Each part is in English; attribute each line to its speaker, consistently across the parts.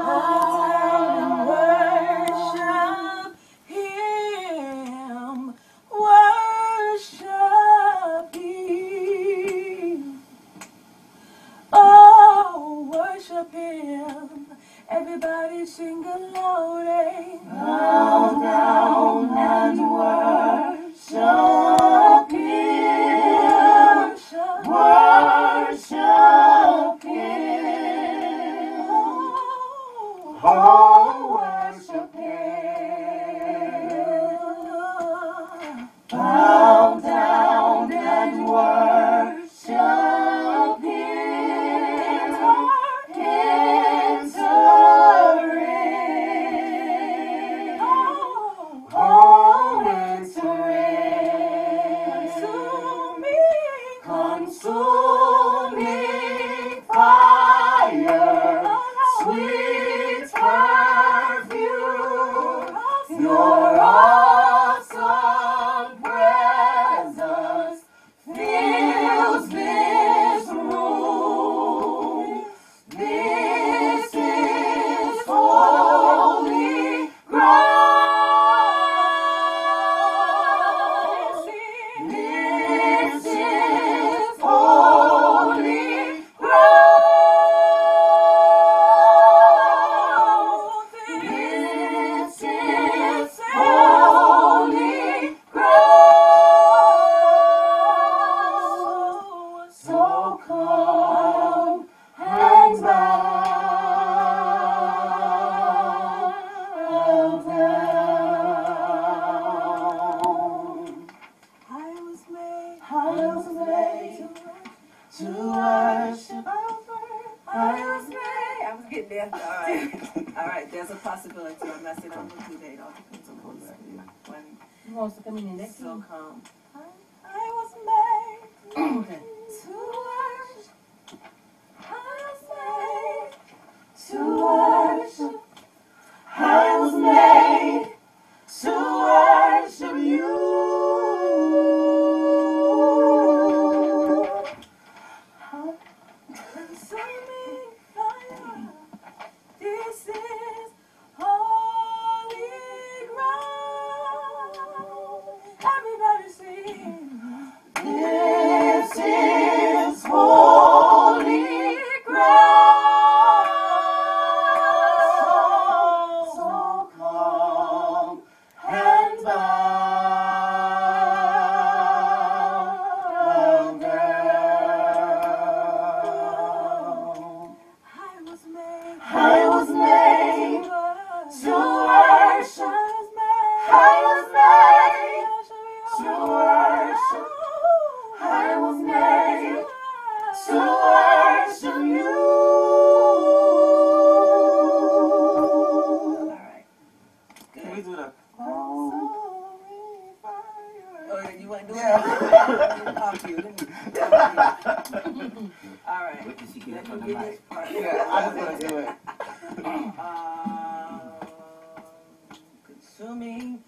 Speaker 1: Bye. so I was made to worship. I was made. I was getting there. All right. All right. There's a possibility. I'm not saying I'm going to do that. It all depends on when.
Speaker 2: Who wants to come in next?
Speaker 1: So come. I, I was made.
Speaker 2: okay.
Speaker 1: I know. Yeah. I didn't talk to you, didn't? All right.
Speaker 3: Yeah, I just want to do it.
Speaker 1: Um, consuming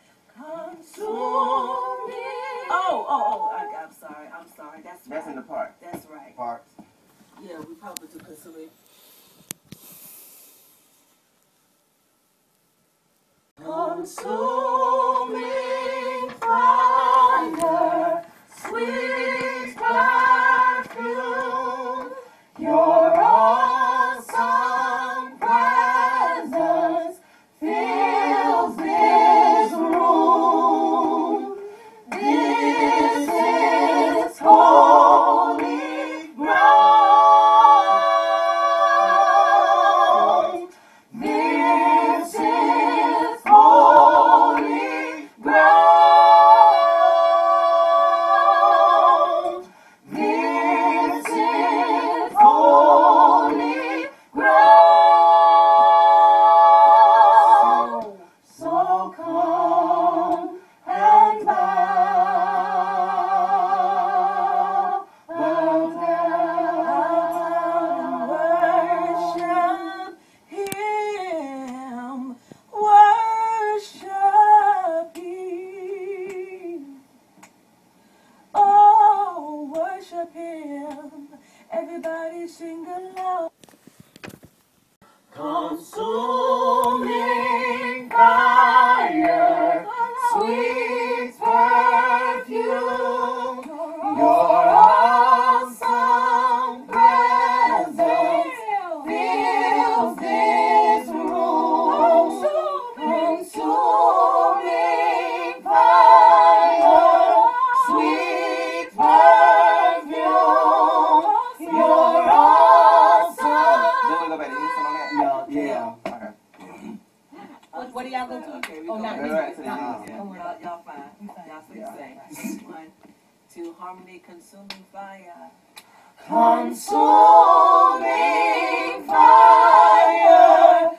Speaker 4: What do y'all go to? Oh, not me. Oh, oh,
Speaker 2: y'all, fine. Y'all
Speaker 3: stay
Speaker 2: the. One, two, harmony, consuming fire.
Speaker 1: Consuming fire.